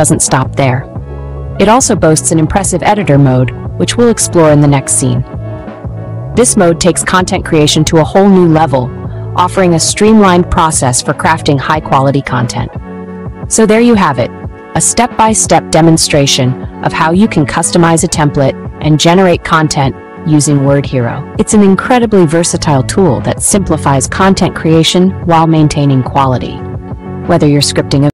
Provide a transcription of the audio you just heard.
doesn't stop there. It also boasts an impressive editor mode, which we'll explore in the next scene. This mode takes content creation to a whole new level, offering a streamlined process for crafting high-quality content. So there you have it, a step-by-step demonstration of how you can customize a template and generate content using Word Hero. It's an incredibly versatile tool that simplifies content creation while maintaining quality. Whether you're scripting a